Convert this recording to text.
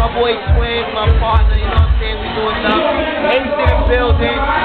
My boy Twin, my partner, you know what I'm saying? We doing something. Ace in the building.